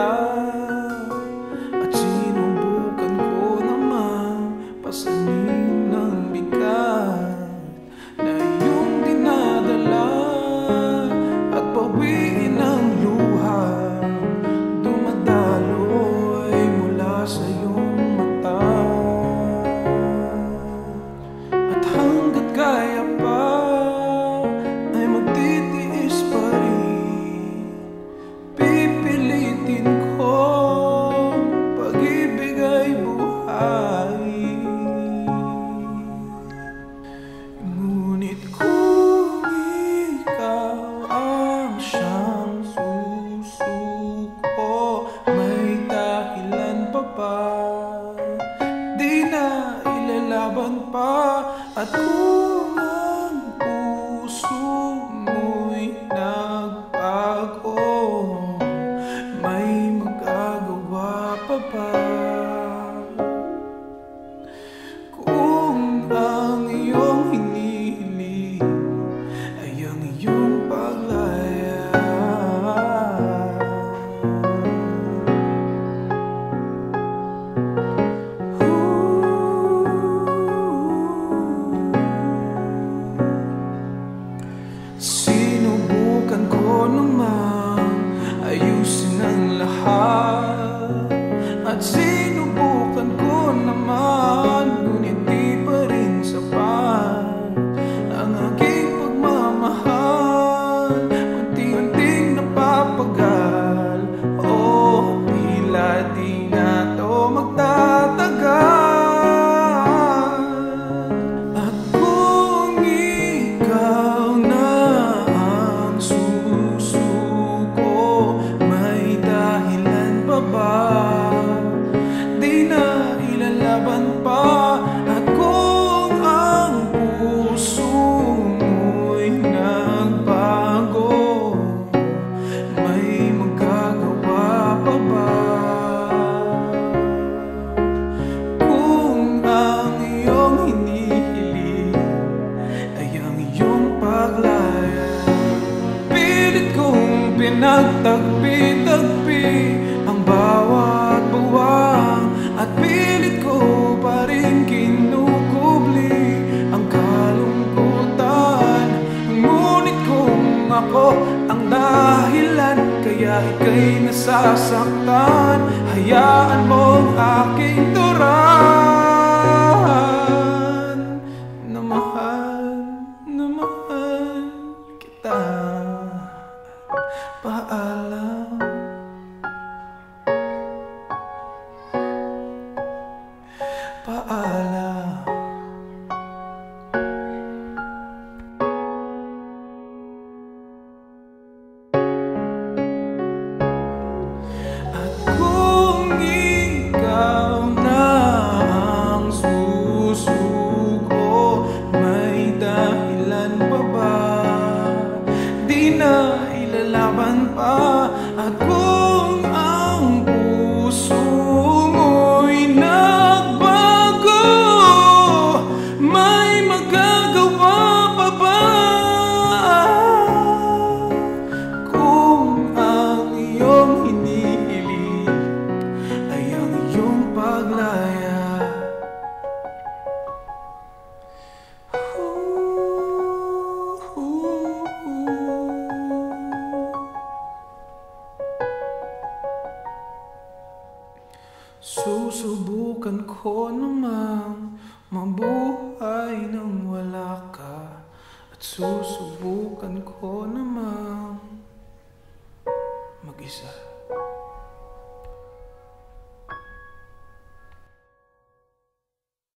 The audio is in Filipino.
now di na ilalaban pa. At kung para. pilit kong pinagtagpi-tagpi Ang bawat buwang At pilit ko pa rin kinukubli Ang kalungkutan. Ngunit kung ako ang dahilan Kaya ika'y nasasaktan Hayaan mong aking turan. Allah. Susubukan ko namang mabuhay nang wala ka. At susubukan ko namang mag-isa.